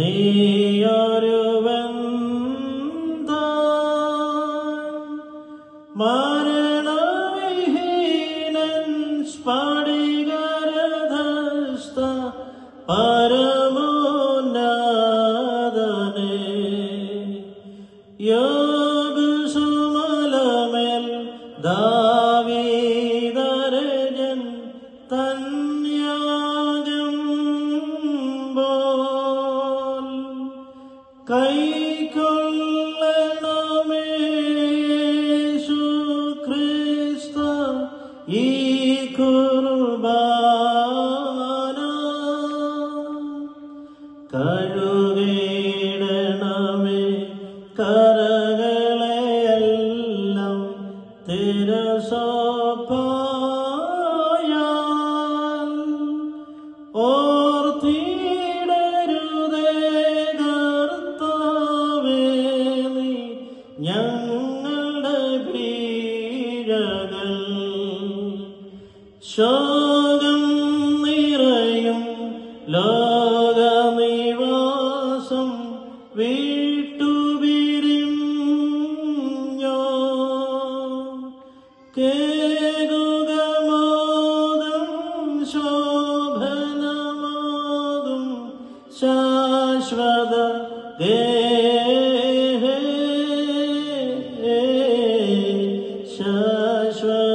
നീയൊരുവൻ മരണവിഹീനൻ സ്ഫടികരധസ്ത പരമോന്നാദനെ. യോഗ സുമലമേൽ ദാ കൈക്കൊള്ളണമേശു ക്രിസ്ത ഈ ഓർത്തിടരുതേ പീഴകൾ ശോകം നിറയും ലോകനിവാസം വീട്ടുപിരിഞ്ഞോ കേകുകമോദം ശോഭനമാകും ശാശ്വത ഗേ Precious.